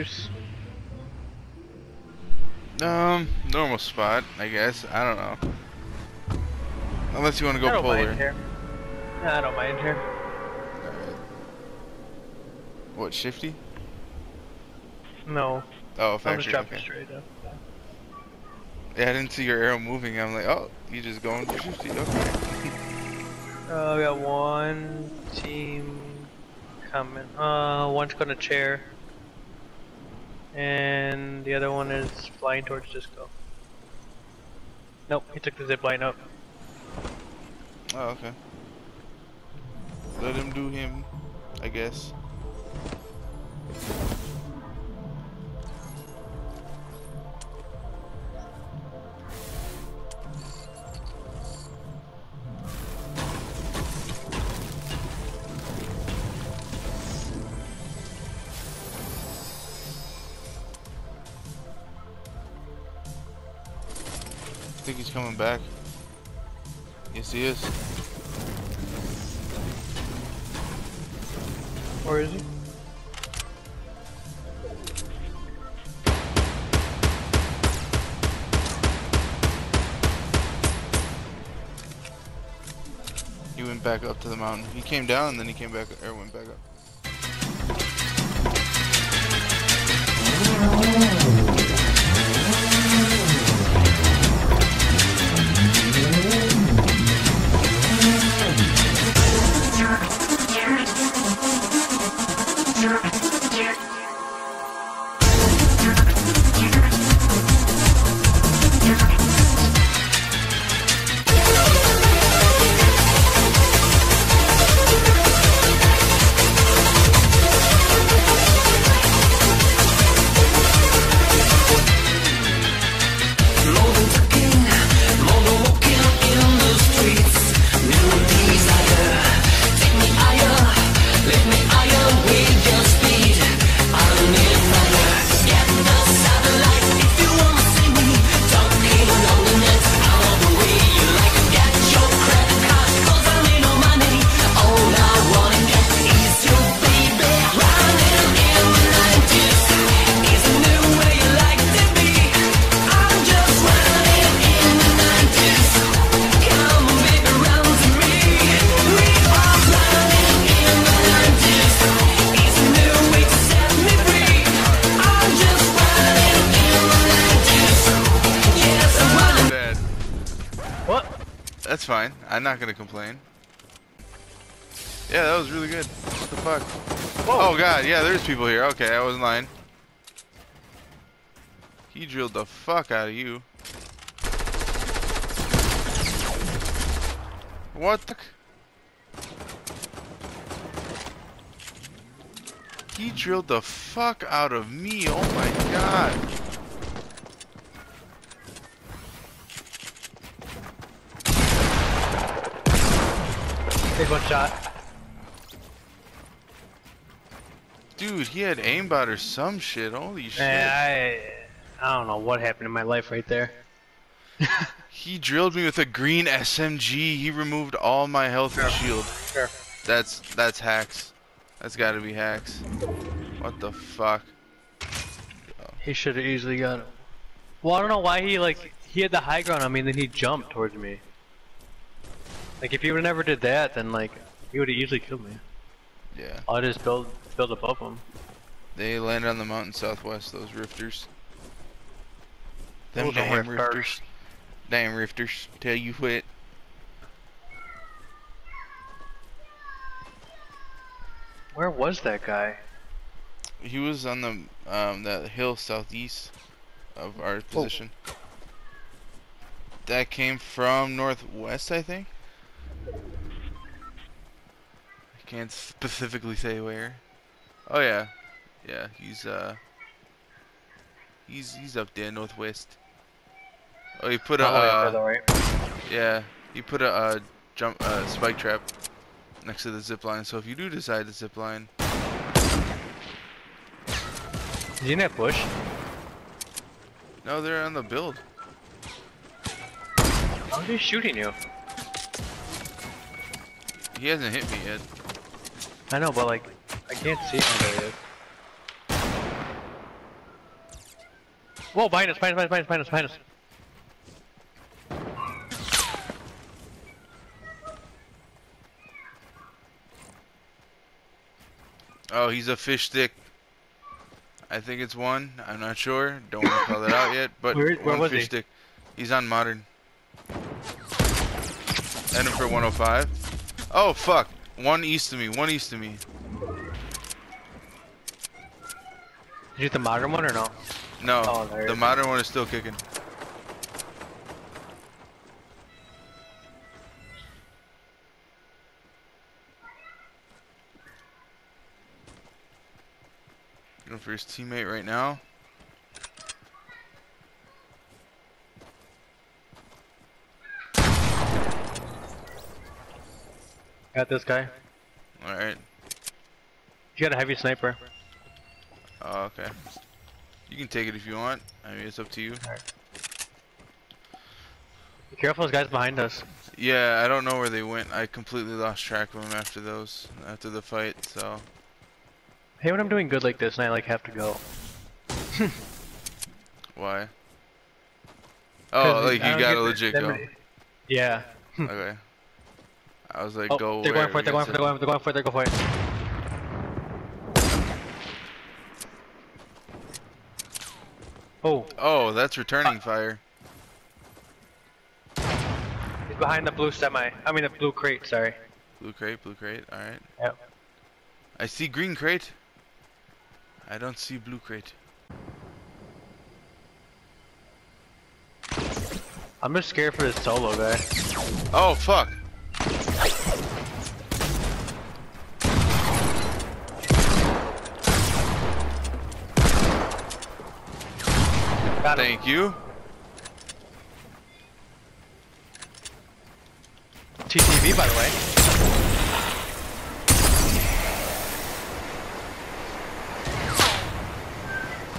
rifters? Um, normal spot, I guess. I don't know. Unless you want to I go don't polar. Nah, I don't mind here. Alright. What, shifty? No, Oh, factory. just drop okay. straight up. Yeah, I didn't see your arrow moving. I'm like, oh, you just going for shifty. Okay. Uh, we got one team coming. Uh, one's going to chair. And the other one is flying towards disco. Nope, he took the zip line up. Oh, okay. Let him do him, I guess. I think he's coming back. Yes, he is. Where is he? He went back up to the mountain. He came down and then he came back or went back up. Fine. I'm not gonna complain. Yeah, that was really good. What the fuck? Oh god, yeah, there's people here. Okay, I wasn't lying. He drilled the fuck out of you. What the? He drilled the fuck out of me. Oh my god. Take one shot. Dude, he had aimbot or some shit. Holy shit. I, I don't know what happened in my life right there. He drilled me with a green SMG. He removed all my health and shield. Sure. That's that's hacks. That's got to be hacks. What the fuck? He should have easily got it. Well, I don't know why he like he had the high ground on me, and then he jumped towards me. Like if you would have never did that, then like he would have easily killed me. Yeah. I'll just build build above him. They landed on the mountain southwest. Those rifters. Them Those damn rifters. rifters. Damn rifters. Tell you what. Where was that guy? He was on the um that hill southeast of our position. That came from northwest, I think. I can't specifically say where. Oh yeah, yeah. He's uh. He's he's up there northwest. Oh, he put a Oh, yeah, uh, yeah. He put a uh, jump uh, spike trap next to the zip line. So if you do decide to zip line, Is he in that bush? no, they're on the build. He shooting you? He hasn't hit me yet. I know, but like I can't see him there yet. Whoa, behind us, behind us, behind us, behind us, behind us. Oh, he's a fish stick. I think it's one. I'm not sure. Don't want to call that out yet. But Where- where one was fish he? stick. He's on modern. End him for 105. Oh fuck! One east of me. One east of me. Did you get the modern one or no? No, Oh, the modern one is still kicking. Going for his teammate right now. Got this guy. All right. You got a heavy sniper. Oh, okay. You can take it if you want. I mean, it's up to you. Be careful, those guys behind us. Yeah, I don't know where they went. I completely lost track of them after those, after the fight. So Hey, when I'm doing good like this and I like have to go. Why? Oh, like you gotta legit go. many- Yeah. Okay. I was like, Oh, go. they're going for it, they're going for it, they're going for it, they're going for it, they're going for it. Oh, Oh, that's returning fire. he's behind the blue semi. I mean the blue crate, sorry. Blue crate, blue crate. All right. Yep. I see green crate. I don't see blue crate. I'm just scared for this solo guy. Oh fuck! Got him. Thank you. TTV by the way.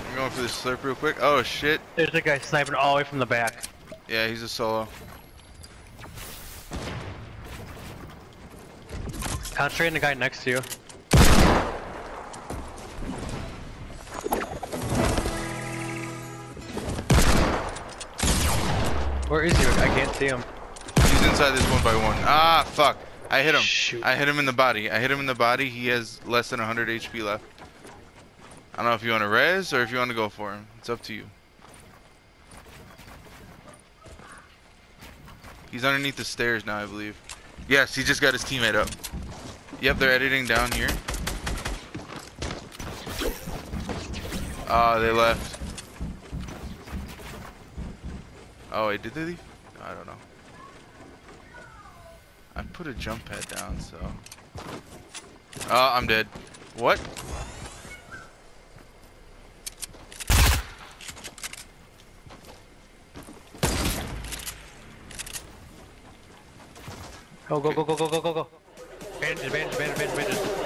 I'm going for this slurp real quick. Oh shit. There's a guy sniping all the way from the back. Yeah, he's a solo. Concentrating the guy next to you. Where is he? I can't see him. He's inside this one by one. Ah, fuck. I hit him. Shoot. I hit him in the body. I hit him in the body. He has less than 100 HP left. I don't know if you want to res or if you want to go for him. It's up to you. He's underneath the stairs now, I believe. Yes, he just got his teammate up. Yep, they're editing down here. Ah, they left. Oh, wait, did they leave? I don't know. I put a jump pad down, so. Oh, I'm dead. What? Go, go, go, go, go, go, go, go. Bandage, bandage, bandage, bandage, bandage.